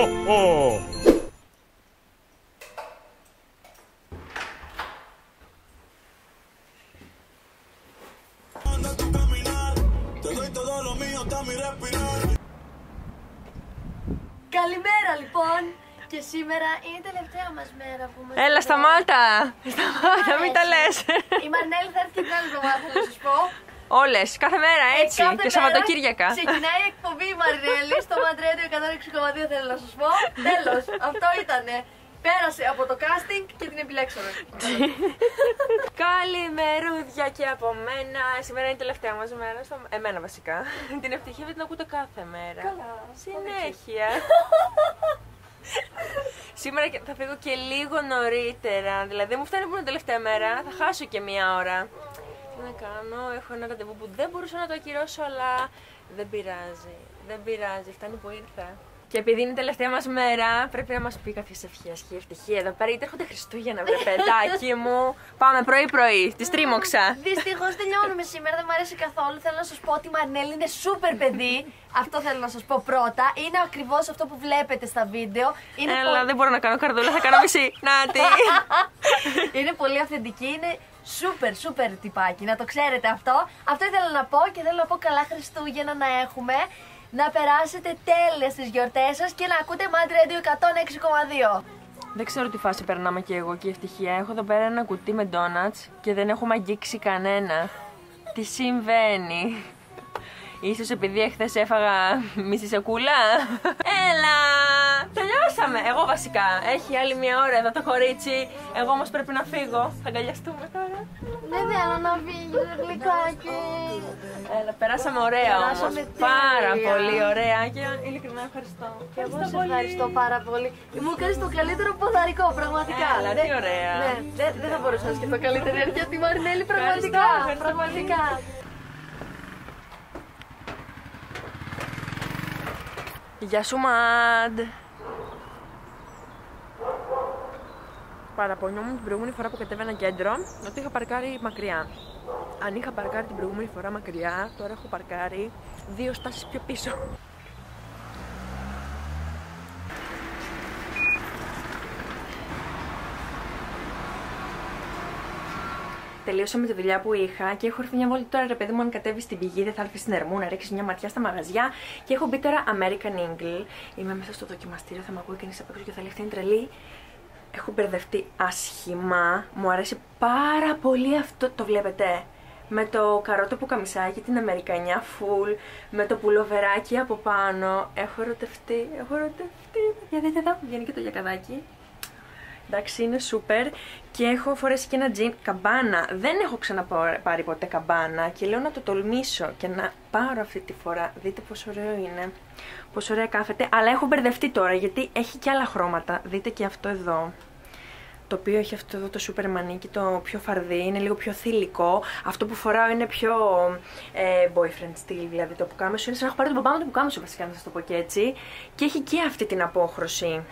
ho, ho. Καλημέρα λοιπόν! Και σήμερα είναι η τελευταία μας μέρα που είμαστε. Έλα, εδώ. σταμάτα! Σταμάτα, μην τα λες. Η Μαρνέλη θα έρθει και την άλλη εβδομάδα, θέλω να σας πω. Όλες, κάθε μέρα Ε, έτσι. κάθε και μέρα Σαββατοκύριακα. Ξεκινάει η εκπομπή η Μαρνέλη στο Μαντρέντιο 106,2 θέλω να σας πω. Τέλος, αυτό ήτανε. Πέρασε από το casting και την επιλέξαμε. Καλημερούδια και από μένα. Σήμερα είναι η τελευταία μας μέρα. Στο... Εμένα βασικά. την ευτυχία δεν την ακούτε κάθε μέρα. Καλά. Συνέχεια. Σήμερα και- θα φύγω και λίγο νωρίτερα. Δηλαδή μου φτάνει που είναι η τελευταία μέρα. Θα χάσω και μία ώρα. Τι να κάνω, έχω ένα ραντεβού που δεν μπορούσα να το ακυρώσω, αλλά δεν πειράζει. Δεν πειράζει, φτάνει που ήρθα. Και επειδή είναι η τελευταία μας μέρα, πρέπει να μας πει κάποιες ευχές και ευτυχία εδώ πέρα. Γιατί έρχονται Χριστούγεννα, βρε παιδάκι μου. Πάμε πρωί-πρωί, τη τρίμωξα. Δυστυχώς τελειώνουμε σήμερα, δεν μου αρέσει καθόλου. Θέλω να σας πω ότι η Μαρνέλη είναι σούπερ παιδί. Αυτό θέλω να σας πω πρώτα. Είναι ακριβώς αυτό που βλέπετε στα βίντεο. Είναι Έλα, πολύ- δεν μπορώ να κάνω καρδούλα, θα κάνω μισή. Νάτι. είναι πολύ αυθεντική, είναι σούπερ, σούπερ τυπάκι, να το ξέρετε αυτό. Αυτό ήθελα να πω και θέλω να πω καλά Χριστούγεννα να έχουμε. Να περάσετε τέλεια στις γιορτές σας και να ακούτε Mad Radio 106,2. Δεν ξέρω τι φάση περνάμε και εγώ και η ευτυχία. Έχω εδώ πέρα ένα κουτί με ντόνατς και δεν έχουμε αγγίξει κανένα. Τι συμβαίνει; Ίσως επειδή εχθές έφαγα μισή σακούλα. Έλα! Τελειώσαμε! Εγώ βασικά. Έχει άλλη μια ώρα εδώ το κορίτσι. Εγώ όμως πρέπει να φύγω. Θα αγκαλιαστούμε τώρα. Δεν θέλω να φύγει το γλυκάκι. Έλα, περάσαμε ωραία όμως. Περάσαμε τέλεια. Πάρα πολύ ωραία και ειλικρινά ευχαριστώ. Και εγώ σε ευχαριστώ πάρα πολύ. Μου κάνεις το καλύτερο ποδαρικό, πραγματικά. Έλα, Δεν- τι ωραία. Ναι, δεν, δεν θα μπορούσα να σκεφτώ καλύτερη αρχή από τη Μαρινέλη, πραγματικά. Ευχαριστώ, ευχαριστώ πραγματικά. Γεια σου, Μαντ! Παραπονιόμουν την προηγούμενη φορά που κατέβαινα κέντρο ότι είχα παρκάρει μακριά. Αν είχα παρκάρει την προηγούμενη φορά μακριά, τώρα έχω παρκάρει δύο στάσεις πιο πίσω. Τελείωσα με τη δουλειά που είχα και έχω έρθει μια βόλτα τώρα ρε παιδί μου. Αν κατέβεις στην πηγή, δεν θα έρθεις στην Ερμού να ρίξει μια ματιά στα μαγαζιά. Και έχω μπει τώρα American Eagle. Είμαι μέσα στο δοκιμαστήριο, θα με ακούει κανείς απ' έξω και θα λέει αυτή είναι τρελή. Έχω μπερδευτεί άσχημα. Μου αρέσει πάρα πολύ αυτό, το βλέπετε. Με το καρότο που καμισάκι, την Αμερικανιά full, με το πουλοβεράκι από πάνω. Έχω ερωτευτεί, έχω ερωτευτεί. Για δείτε εδώ, βγαίνει και το γιακαδάκι. Εντάξει, είναι σούπερ και έχω φορέσει και ένα τζιν καμπάνα. Δεν έχω ξαναπάρει ποτέ καμπάνα και λέω να το τολμήσω και να πάρω αυτή τη φορά. Δείτε πόσο ωραίο είναι, πόσο ωραία κάθεται. Αλλά έχω μπερδευτεί τώρα γιατί έχει και άλλα χρώματα. Δείτε και αυτό εδώ. Το οποίο έχει αυτό εδώ το σούπερ μανίκι, το πιο φαρδί, είναι λίγο πιο θηλυκό. Αυτό που φοράω είναι πιο ε, boyfriend στυλ, δηλαδή το πουκάμισο. Είναι σαν να έχω πάρει τον παπά μου το πουκάμισο βασικά, να σας το πω και έτσι. Και έχει και αυτή την απόχρωση.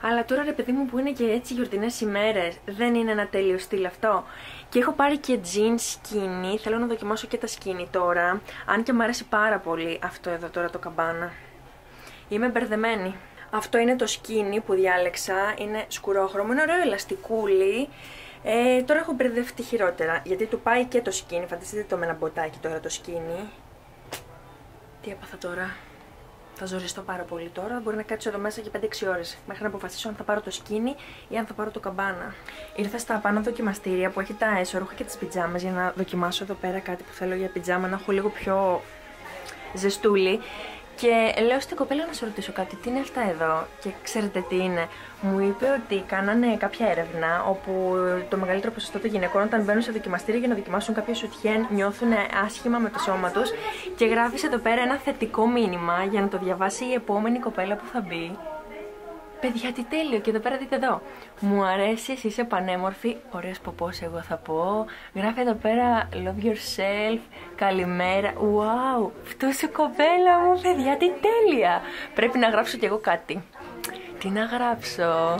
Αλλά τώρα ρε παιδί μου που είναι και έτσι γιορτινές ημέρες δεν είναι ένα τέλειο στυλ αυτό. Και έχω πάρει και jeans skinny, θέλω να δοκιμάσω και τα skinny τώρα. Αν και μου αρέσει πάρα πολύ αυτό εδώ τώρα το καμπάνα. Είμαι μπερδεμένη. Αυτό είναι το skinny που διάλεξα, είναι σκουρόχρωμο, είναι ωραίο ελαστικούλι. Ε, τώρα έχω μπερδευτεί χειρότερα, γιατί του πάει και το skinny, φανταστείτε το με ένα μποτάκι τώρα το skinny. Τι έπαθα τώρα. Θα ζοριστώ πάρα πολύ τώρα. Μπορεί να κάτσω εδώ μέσα και 5-6 ώρες μέχρι να αποφασίσω αν θα πάρω το σκίνι ή αν θα πάρω το καμπάνα. Ήρθα στα πάνω δοκιμαστήρια που έχει τα έσωροχα και τις πιτζάμες για να δοκιμάσω εδώ πέρα κάτι που θέλω για πιτζάμα να έχω λίγο πιο ζεστούλη. Και λέω στην κοπέλα να σε ρωτήσω κάτι, τι είναι αυτά εδώ; Και ξέρετε τι είναι; Μου είπε ότι κάνανε κάποια έρευνα όπου το μεγαλύτερο ποσοστό των γυναικών όταν μπαίνουν σε δοκιμαστήριο για να δοκιμάσουν κάποιο σουτιέν νιώθουν άσχημα με το σώμα τους. Και γράφεις εδώ πέρα ένα θετικό μήνυμα για να το διαβάσει η επόμενη κοπέλα που θα μπει. Παιδιά, τι τέλειο. Και εδώ πέρα δείτε εδώ. Μου αρέσει, είσαι πανέμορφη. Ωραίος ποπός εγώ θα πω. Γράφει εδώ πέρα love yourself. Καλημέρα. Wow, φτώσε κοπέλα μου, παιδιά, τι τέλεια. Πρέπει να γράψω κι εγώ κάτι. Τι να γράψω;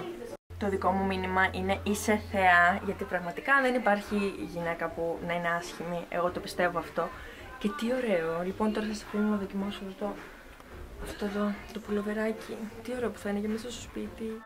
Το δικό μου μήνυμα είναι είσαι θεά, γιατί πραγματικά δεν υπάρχει γυναίκα που να είναι άσχημη. Εγώ το πιστεύω αυτό. Και τι ωραίο. Λοιπόν, τώρα σας αφήνω να δοκιμάσω εδώ το Αυτό εδώ, το πουλοβεράκι. Τι ωραίο που θα είναι για μέσα στο σπίτι.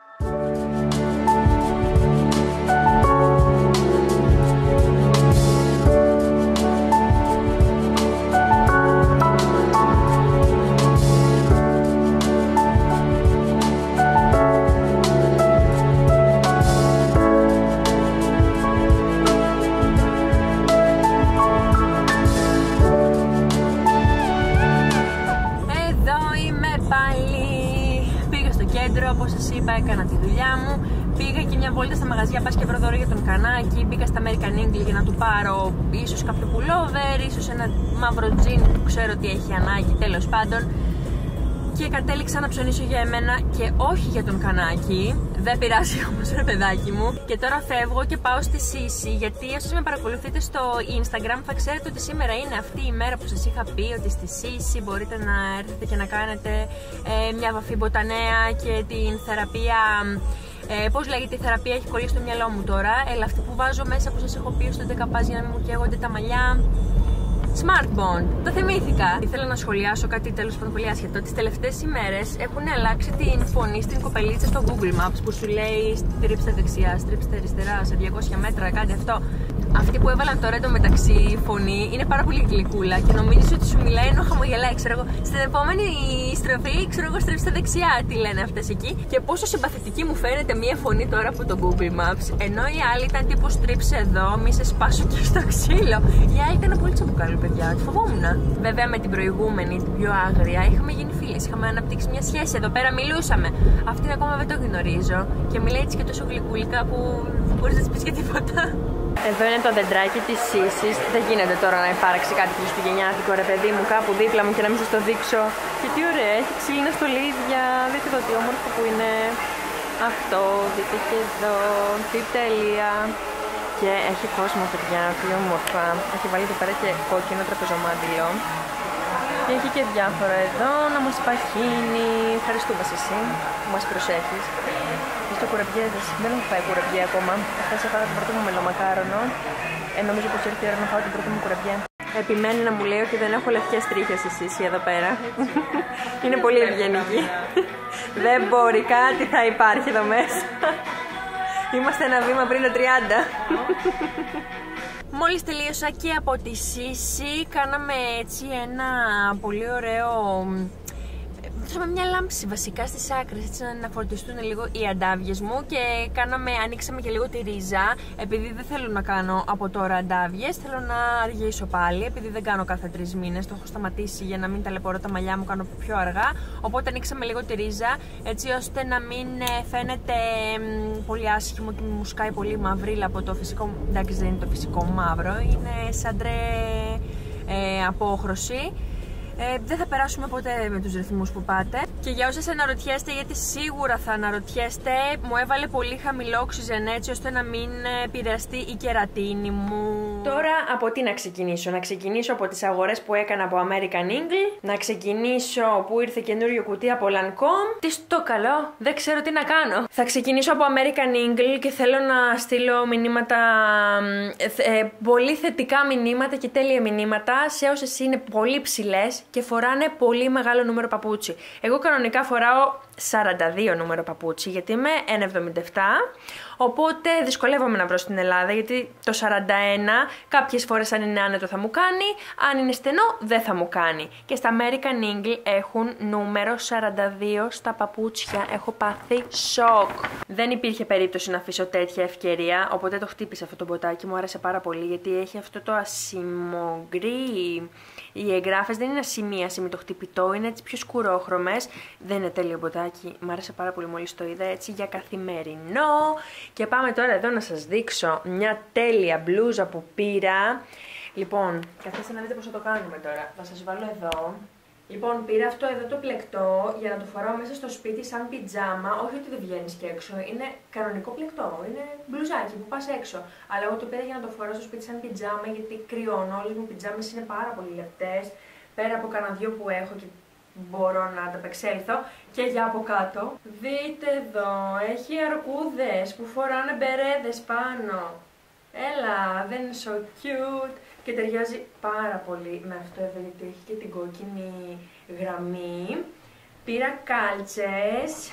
Ίσως κάποιο pullover, ίσως ένα μαύρο τζιν που ξέρω ότι έχει ανάγκη, τέλος πάντων. Και κατέληξα να ψωνίσω για εμένα και όχι για τον κανάκι. Δεν πειράζει όμως, ρε παιδάκι μου. Και τώρα φεύγω και πάω στη Σύση. Γιατί όσοι με παρακολουθείτε στο Instagram θα ξέρετε ότι σήμερα είναι αυτή η μέρα που σας είχα πει ότι στη Σύση μπορείτε να έρθετε και να κάνετε ε, μια βαφή μποτανέα και την θεραπεία. Ε, Πώς λέγεται η θεραπεία, έχει κολλήσει στο μυαλό μου τώρα. Έλα, αυτή που βάζω μέσα που σας έχω πει στο 10 για να μην μου καίγονται τα μαλλιά. Smart Bond. Το θυμήθηκα. Ήθελα να σχολιάσω κάτι τέλος πάντων πολύ άσχετο. Τις τελευταίες ημέρες έχουν αλλάξει την φωνή στην κοπελίτσα στο Google Maps που σου λέει στρίψτε δεξιά, στρίψτε αριστερά σε 200 μέτρα, κάτι αυτό. Αυτή που έβαλαν τώρα εντωμεταξύ φωνή είναι πάρα πολύ γλυκούλα και νομίζει ότι σου μιλάει ενώ χαμογελάει. Ξέρω εγώ, στην επόμενη στροφή, ξέρω εγώ, στρίψτε δεξιά. Τι λένε αυτές εκεί. Και πόσο συμπαθητική μου φαίνεται μία φωνή τώρα από το Google Maps. Ενώ η άλλη ήταν τύπου στρίψε εδώ, μη σε σπάσω και στο ξύλο. Η άλλη ήταν πολύ τσαμπουκάλου, παιδιά. Τη φοβόμουν. Βέβαια με την προηγούμενη, την πιο άγρια, είχαμε γίνει φίλες. Είχαμε αναπτύξει μια σχέση. Εδώ πέρα μιλούσαμε. Αυτή ακόμα δεν το γνωρίζω. Και μιλάει έτσι και τόσο γλυκούλικα που δεν μπορείς να της πεις και τίποτα. Εδώ είναι το δεντράκι της Σύσης. Δεν γίνεται τώρα να υπάρξει κάτι χριστουγεννιάτικο ρε παιδί μου κάπου δίπλα μου και να μην σας το δείξω. Και τι ωραία, έχει ξύλινα στολίδια. Δείτε εδώ τι όμορφο που είναι. Αυτό, δείτε και εδώ. Τι τέλεια. Και έχει κόσμο, παιδιά, τι όμορφα. Έχει βάλει εδώ πέρα και κόκκινο τραπεζομάντιλο. Και έχει και διάφορα εδώ να μας παχύνει. Ευχαριστούμε εσύ που μας προσέχεις. Στο κουραμπιέδες. Δεν έχω φάει κουραμπιέ ακόμα. Χθες έφαγα το πρώτο μου μελομακάρονο. Ε, νομίζω πως ήρθε η ώρα να φάω την πρώτη μου κουραμπιέ. Επιμένει να μου λέει ότι δεν έχω λευκές τρίχες εσύ εδώ πέρα. Είναι πολύ ευγενική. δεν μπορεί, κάτι θα υπάρχει εδώ μέσα. Είμαστε ένα βήμα πριν το 30. Μόλις τελείωσα και από τη Σύση, κάναμε έτσι ένα πολύ ωραίο... Θέλαμε μια λάμψη βασικά στις άκρες, έτσι να φορτιστούν λίγο οι αντάβιες μου και κάναμε, ανοίξαμε και λίγο τη ρίζα, επειδή δεν θέλω να κάνω από τώρα αντάβιες, θέλω να αργήσω πάλι, επειδή δεν κάνω κάθε τρεις μήνες, το έχω σταματήσει για να μην ταλαιπωρώ τα μαλλιά μου, κάνω πιο αργά, οπότε ανοίξαμε λίγο τη ρίζα, έτσι ώστε να μην ε, φαίνεται μ, πολύ άσχημο και μου σκάει πολύ μαυρίλα από το φυσικό, εντάξει δεν είναι το φυσικό μαύρο, είναι σαν τρε ε, απόχρωση. Ε, δεν θα περάσουμε ποτέ με τους ρυθμούς που πάτε. Και για όσες αναρωτιέστε, γιατί σίγουρα θα αναρωτιέστε, μου έβαλε πολύ χαμηλό οξυζεν έτσι ώστε να μην επηρεαστεί η κερατίνη μου. Τώρα από τι να ξεκινήσω; Να ξεκινήσω από τις αγορές που έκανα από American Eagle. Να ξεκινήσω που ήρθε καινούριο κουτί από Lancome. Τι στο καλό, δεν ξέρω τι να κάνω. Θα ξεκινήσω από American Eagle και θέλω να στείλω μηνύματα, ε, πολύ θετικά μηνύματα και τέλεια μηνύματα σε όσες είναι πολύ ψηλές και φοράνε πολύ μεγάλο νούμερο παπούτσι. Εγώ κανονικά φοράω 42 νούμερο παπούτσι γιατί είμαι 1,77 οπότε δυσκολεύομαι να βρω στην Ελλάδα γιατί το 41 κάποιες φορές αν είναι άνετο θα μου κάνει αν είναι στενό δεν θα μου κάνει. Και στα American Eagle έχουν νούμερο 42 στα παπούτσια. Έχω πάθει σοκ. Δεν υπήρχε περίπτωση να αφήσω τέτοια ευκαιρία οπότε το χτύπησα αυτό το μποτάκι μου άρεσε πάρα πολύ γιατί έχει αυτό το ασημογκρί οι εγγράφες δεν είναι ασημίαση το χτυπητό, είναι έτσι πιο σκουρόχρωμες. Δεν είναι τέλειο μποτάκι. Μ' άρεσε πάρα πολύ μόλις το είδα έτσι για καθημερινό. Και πάμε τώρα εδώ να σας δείξω μια τέλεια μπλούζα που πήρα. Λοιπόν, καθίστε να δείτε πώς θα το κάνουμε τώρα. Θα σας βάλω εδώ. Λοιπόν, πήρα αυτό εδώ το πλεκτό για να το φοράω μέσα στο σπίτι σαν πιτζάμα. Όχι ότι δεν βγαίνει και έξω. Είναι κανονικό πλεκτό. Είναι μπλουζάκι που πας έξω. Αλλά εγώ το πήρα για να το φοράω στο σπίτι σαν πιτζάμα γιατί κρυώνω. Όλες μου πιτζάμες είναι πάρα πολύ λεπτές. Πέρα από κανένα δυο που έχω και μπορώ να ανταπεξέλθω. Και για από κάτω. Δείτε εδώ, έχει αρκούδες που φοράνε μπερέδες πάνω. Έλα, δεν είναι so cute και ταιριάζει πάρα πολύ με αυτό εδώ γιατί έχει και την κόκκινη γραμμή. Πήρα κάλτσες,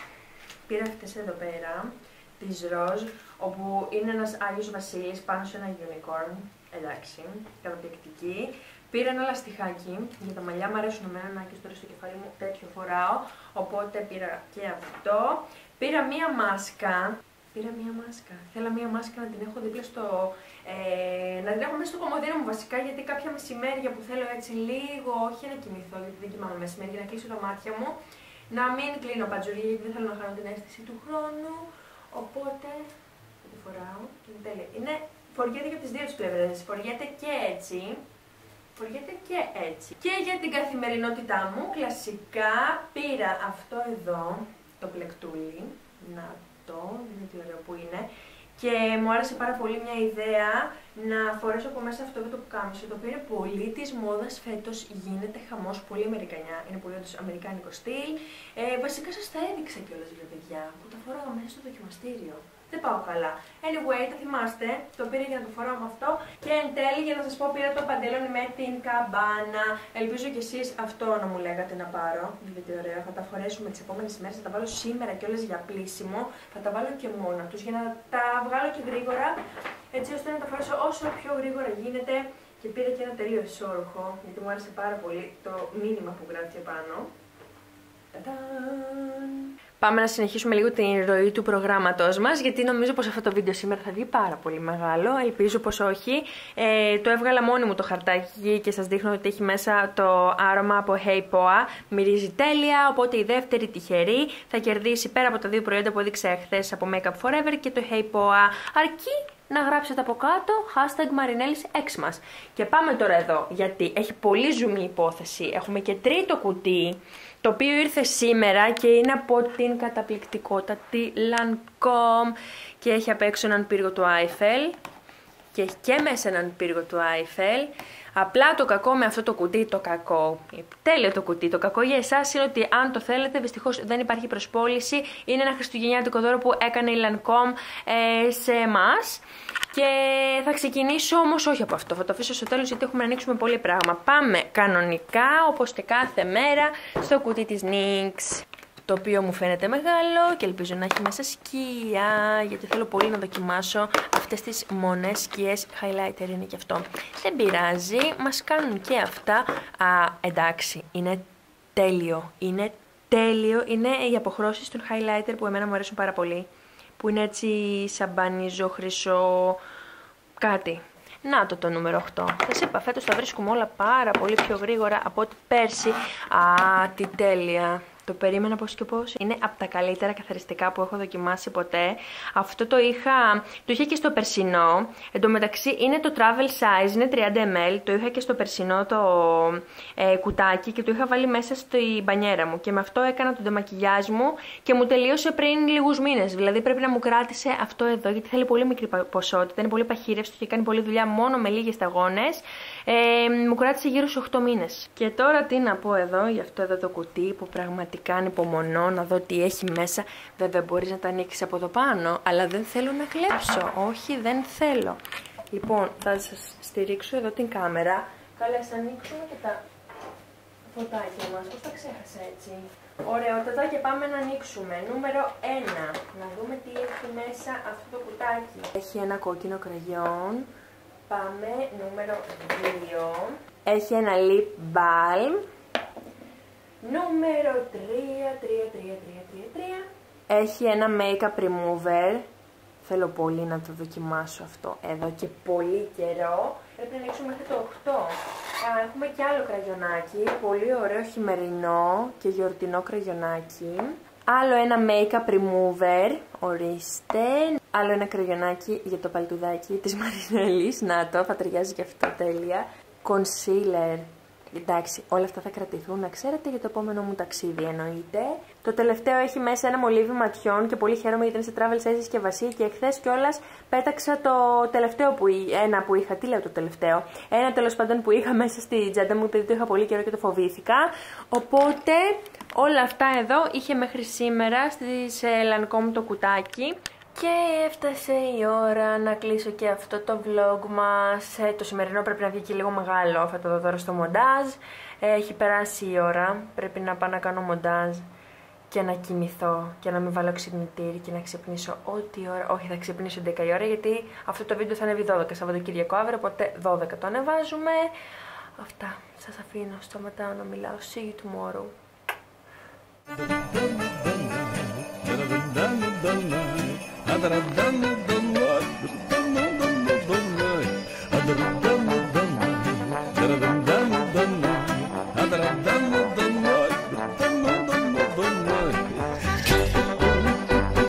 πήρα αυτές εδώ πέρα, της ροζ, όπου είναι ένας Άγιος Βασίλης πάνω σε ένα unicorn, εντάξει, καταπληκτική. Πήρα ένα λαστιχάκι, για τα μαλλιά μου αρέσουν εμένα να και τώρα στο κεφάλι μου τέτοιο φοράω, οπότε πήρα και αυτό. Πήρα μία μάσκα, πήρα μία μάσκα, θέλω μία μάσκα να την έχω δίπλα στο, ε, να την έχω μέσα στο κομμωδίνο μου βασικά, γιατί κάποια μεσημέρια που θέλω έτσι λίγο, όχι να κοιμηθώ, γιατί δεν κοιμάμαι μεσημέρι, να κλείσω τα μάτια μου, να μην κλείνω παντζουρί, γιατί δεν θέλω να χάνω την αίσθηση του χρόνου, οπότε τη φοράω. Και είναι τέλεια. Είναι, φοριέται και από τις δύο τις πλευρές, φοριέται και έτσι, φοριέται και έτσι. Και για την καθημερινότητά μου, κλασικά πήρα αυτό εδώ, το πλεκτούλι, να το, δεν τι ωραίο που είναι, και μου άρεσε πάρα πολύ μια ιδέα να φορέσω από μέσα αυτό το πουκάμισο, το οποίο είναι πολύ της μόδας φέτος. Γίνεται χαμός, πολύ αμερικανιά. Είναι πολύ όντως αμερικάνικο στυλ. Ε, βασικά σας τα έδειξα κιόλας για παιδιά που τα φοράγα μέσα στο δοκιμαστήριο δεν πάω καλά. Anyway, τα θυμάστε, το πήρα για να το φοράω με αυτό. Και εν τέλει για να σας πω πήρα το παντελόνι με την καμπάνα. Ελπίζω κι εσείς αυτό να μου λέγατε να πάρω, δείτε τι ωραίο, θα τα φορέσουμε τις επόμενες ημέρες, θα τα βάλω σήμερα κιόλας για πλήσιμο, θα τα βάλω και μόνα τους για να τα βγάλω και γρήγορα, έτσι ώστε να τα φορέσω όσο πιο γρήγορα γίνεται. Και πήρα και ένα τελείως ισόρροχο, γιατί μου άρεσε πάρα πολύ το μήνυμα που γράφει επάνω. Πάμε να συνεχίσουμε λίγο την ροή του προγράμματός μας, γιατί νομίζω πως αυτό το βίντεο σήμερα θα βγει πάρα πολύ μεγάλο, ελπίζω πως όχι. Ε, το έβγαλα μόνη μου το χαρτάκι και σας δείχνω ότι έχει μέσα το άρωμα από Hey Poa. Μυρίζει τέλεια, οπότε η δεύτερη τυχερή θα κερδίσει πέρα από τα δύο προϊόντα που έδειξα χθε από Makeup Forever και το Hey Poa, αρκεί να γράψετε από κάτω hashtag Marinellis X μας. Και πάμε τώρα εδώ, γιατί έχει πολύ ζουμί υπόθεση. Έχουμε και τρίτο κουτί το οποίο ήρθε σήμερα και είναι από την καταπληκτικότατη Lancome και έχει απ' έξω έναν πύργο του Eiffel και έχει και μέσα έναν πύργο του Eiffel. Απλά το κακό με αυτό το κουτί, το κακό, τέλειο το κουτί, το κακό για εσάς είναι ότι αν το θέλετε δυστυχώς δεν υπάρχει προσπόληση, είναι ένα χριστουγεννιάτικο δώρο που έκανε η Lancome ε, σε εμάς. Και θα ξεκινήσω όμως όχι από αυτό. Θα το αφήσω στο τέλος γιατί έχουμε να ανοίξουμε πολύ πράγμα. Πάμε κανονικά όπως και κάθε μέρα στο κουτί της NYX. Το οποίο μου φαίνεται μεγάλο και ελπίζω να έχει μέσα σκία γιατί θέλω πολύ να δοκιμάσω αυτές τις μονές σκιές highlighter είναι και αυτό. Δεν πειράζει, μας κάνουν και αυτά. Α, εντάξει, είναι τέλειο, είναι τέλειο. Είναι οι αποχρώσεις των highlighter που εμένα μου αρέσουν πάρα πολύ που είναι έτσι σαμπανίζο, χρυσό, κάτι. Να το το νούμερο 8. Θα είπα, φέτος τα βρίσκουμε όλα πάρα πολύ πιο γρήγορα από ό,τι πέρσι. Α, τι τέλεια. Το περίμενα πώς και πώς. Είναι από τα καλύτερα καθαριστικά που έχω δοκιμάσει ποτέ. Αυτό το είχα, το είχα και στο περσινό. Εν τω μεταξύ είναι το travel size, είναι 30 ml. Το είχα και στο περσινό το ε, κουτάκι και το είχα βάλει μέσα στη μπανιέρα μου. Και με αυτό έκανα το ντεμακιγιάζ μου και μου τελείωσε πριν λίγους μήνες. Δηλαδή πρέπει να μου κράτησε αυτό εδώ γιατί θέλει πολύ μικρή ποσότητα. Είναι πολύ παχύρευστο και κάνει πολλή δουλειά μόνο με λίγες σταγόνες. Ε, μου κράτησε γύρω στους 8 μήνες. Και τώρα τι να πω εδώ για αυτό εδώ το κουτί που πραγματικά ανυπομονώ να δω τι έχει μέσα. Βέβαια μπορείς να τα ανοίξεις από εδώ πάνω, αλλά δεν θέλω να κλέψω. Όχι, δεν θέλω. Λοιπόν, θα σας στηρίξω εδώ την κάμερα. Καλά, ας ανοίξουμε και τα φωτάκια μας. Πώς τα ξέχασα έτσι; Ωραιότατα και πάμε να ανοίξουμε. Νούμερο 1. Να δούμε τι έχει μέσα αυτό το κουτάκι. Έχει ένα κόκκινο κραγιόν. Πάμε νούμερο 2. Έχει ένα lip balm. Νούμερο 3, 3, 3, 3, 3, 3. Έχει ένα make-up remover. Θέλω πολύ να το δοκιμάσω αυτό εδώ και πολύ καιρό. Πρέπει να ανοίξουμε μέχρι το 8. Α, έχουμε και άλλο κραγιονάκι. Πολύ ωραίο χειμερινό και γιορτινό κραγιονάκι. Άλλο ένα make-up remover. Ορίστε. Άλλο ένα κραγιονάκι για το παλτουδάκι της Μαρινέλης. Να το, θα ταιριάζει και αυτό τέλεια. Concealer. Εντάξει, όλα αυτά θα κρατηθούν, να ξέρετε, για το επόμενο μου ταξίδι εννοείται. Το τελευταίο έχει μέσα ένα μολύβι ματιών και πολύ χαίρομαι γιατί είναι σε travel size συσκευασία και εχθές κιόλας πέταξα το τελευταίο που, ένα που είχα. Τι λέω το τελευταίο; Ένα τέλος πάντων που είχα μέσα στη τσάντα μου επειδή το είχα πολύ καιρό και το φοβήθηκα. Οπότε όλα αυτά εδώ είχε μέχρι σήμερα στη Lancome το κουτάκι. Και έφτασε η ώρα να κλείσω και αυτό το vlog μας. Ε, το σημερινό πρέπει να βγει και λίγο μεγάλο, θα το δω τώρα στο μοντάζ. Ε, έχει περάσει η ώρα, πρέπει να πάω να κάνω μοντάζ και να κοιμηθώ και να μην βάλω ξυπνητήρι και να ξυπνήσω ό,τι ώρα. Όχι, θα ξυπνήσω 10 η ώρα γιατί αυτό το βίντεο θα ανέβει 12 Σαββατοκύριακο αύριο, οπότε 12 το ανεβάζουμε. Αυτά. Σας αφήνω. Σταματάω να μιλάω. See you tomorrow. Da da da da